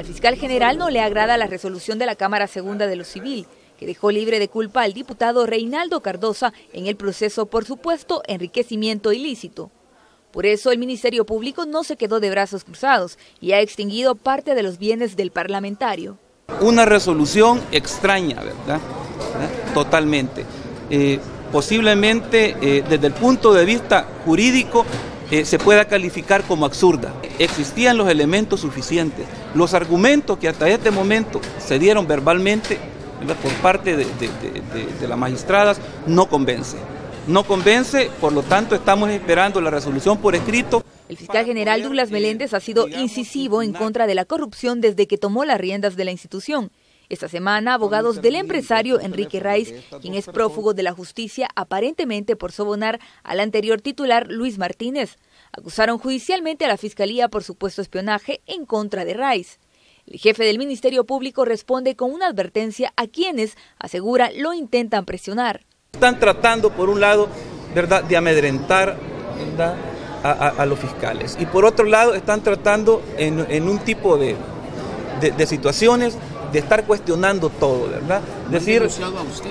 Al fiscal general no le agrada la resolución de la Cámara Segunda de lo Civil, que dejó libre de culpa al diputado Reinaldo Cardosa en el proceso por supuesto enriquecimiento ilícito. Por eso el Ministerio Público no se quedó de brazos cruzados y ha extinguido parte de los bienes del parlamentario. Una resolución extraña, ¿verdad? Totalmente. Eh, posiblemente eh, desde el punto de vista jurídico eh, se pueda calificar como absurda. Existían los elementos suficientes. Los argumentos que hasta este momento se dieron verbalmente por parte de, de las magistradas no convence. No convence, por lo tanto estamos esperando la resolución por escrito. El fiscal general Douglas Meléndez ha sido incisivo en contra de la corrupción desde que tomó las riendas de la institución. Esta semana, abogados del empresario Enrique Raiz, quien es prófugo de la justicia aparentemente por sobonar al anterior titular Luis Martínez, acusaron judicialmente a la Fiscalía por supuesto espionaje en contra de Raiz. El jefe del Ministerio Público responde con una advertencia a quienes, asegura, lo intentan presionar. Están tratando, por un lado, ¿verdad?, de amedrentar A, los fiscales. Y por otro lado, están tratando en, un tipo de situaciones de estar cuestionando todo, ¿verdad? Decir, a usted?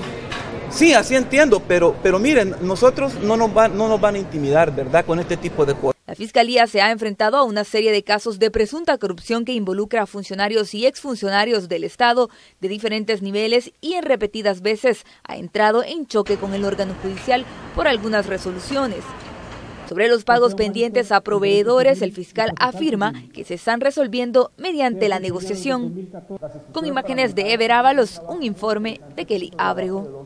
Sí, así entiendo, pero, pero miren, nosotros no nos, no nos van a intimidar, ¿verdad?, con este tipo de cosas. La Fiscalía se ha enfrentado a una serie de casos de presunta corrupción que involucra a funcionarios y exfuncionarios del Estado de diferentes niveles y en repetidas veces ha entrado en choque con el órgano judicial por algunas resoluciones. Sobre los pagos pendientes a proveedores, el fiscal afirma que se están resolviendo mediante la negociación. Con imágenes de Ever Ábalos, un informe de Kelly Ábrego.